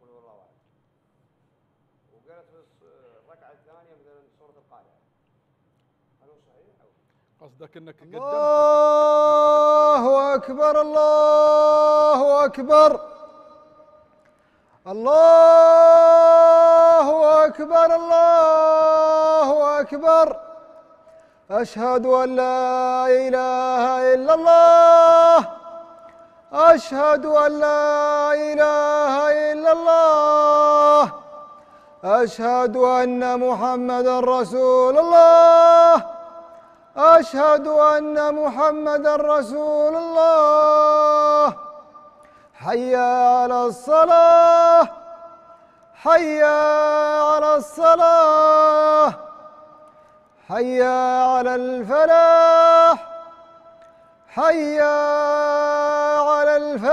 قل هو الله احد وقالت في الص- الركعة الثانية مثلا سورة القارعة. هل هو صحيح أو؟ قصدك إنك قدمت؟ الله أكبر الله أكبر. الله أكبر الله أكبر. أشهد أن لا إله إلا الله. أشهد أن لا إله إلا الله. أشهد أن محمدا رسول الله. أشهد أن محمدا رسول الله. حي على الصلاة. حي على الصلاة. حي على الفلاح. حي